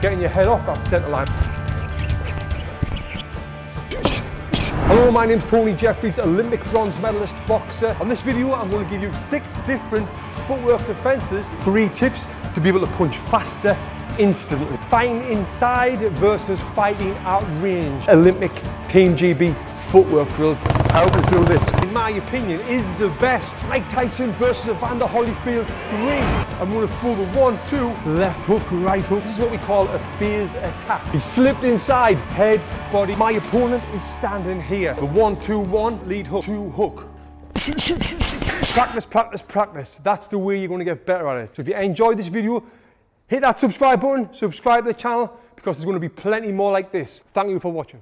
getting your head off that centre line. Hello, my name's Tony Jeffries, Olympic bronze medalist boxer. On this video, I'm going to give you six different footwork defences, three tips to be able to punch faster instantly. Fighting inside versus fighting out range. Olympic Team GB footwork drills. I hope you do this. In my opinion, is the best. Mike Tyson versus Evander Holyfield 3. I'm going to throw the one, two, left hook, right hook. This is what we call a phase attack. He slipped inside, head, body. My opponent is standing here. The one, two, one, lead hook, two, hook. practice, practice, practice. That's the way you're going to get better at it. So if you enjoyed this video, hit that subscribe button, subscribe to the channel, because there's going to be plenty more like this. Thank you for watching.